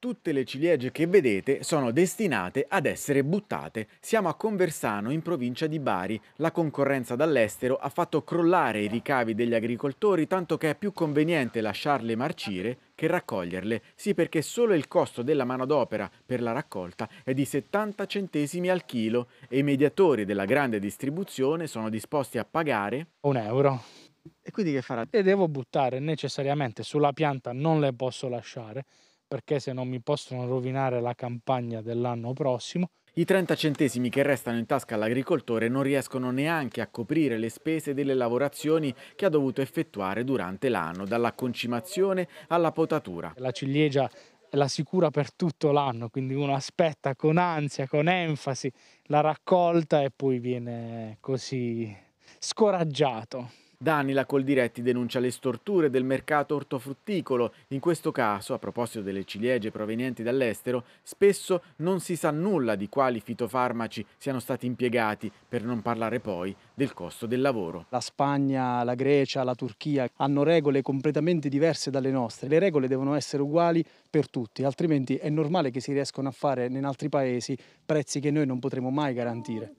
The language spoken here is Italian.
Tutte le ciliegie che vedete sono destinate ad essere buttate. Siamo a Conversano, in provincia di Bari. La concorrenza dall'estero ha fatto crollare i ricavi degli agricoltori, tanto che è più conveniente lasciarle marcire che raccoglierle. Sì, perché solo il costo della manodopera per la raccolta è di 70 centesimi al chilo e i mediatori della grande distribuzione sono disposti a pagare un euro. E quindi che farà? Le devo buttare necessariamente sulla pianta, non le posso lasciare perché se non mi possono rovinare la campagna dell'anno prossimo. I 30 centesimi che restano in tasca all'agricoltore non riescono neanche a coprire le spese delle lavorazioni che ha dovuto effettuare durante l'anno, dalla concimazione alla potatura. La ciliegia è la sicura per tutto l'anno, quindi uno aspetta con ansia, con enfasi la raccolta e poi viene così scoraggiato. Da anni la Coldiretti denuncia le storture del mercato ortofrutticolo. In questo caso, a proposito delle ciliegie provenienti dall'estero, spesso non si sa nulla di quali fitofarmaci siano stati impiegati, per non parlare poi del costo del lavoro. La Spagna, la Grecia, la Turchia hanno regole completamente diverse dalle nostre. Le regole devono essere uguali per tutti, altrimenti è normale che si riescano a fare in altri paesi prezzi che noi non potremo mai garantire.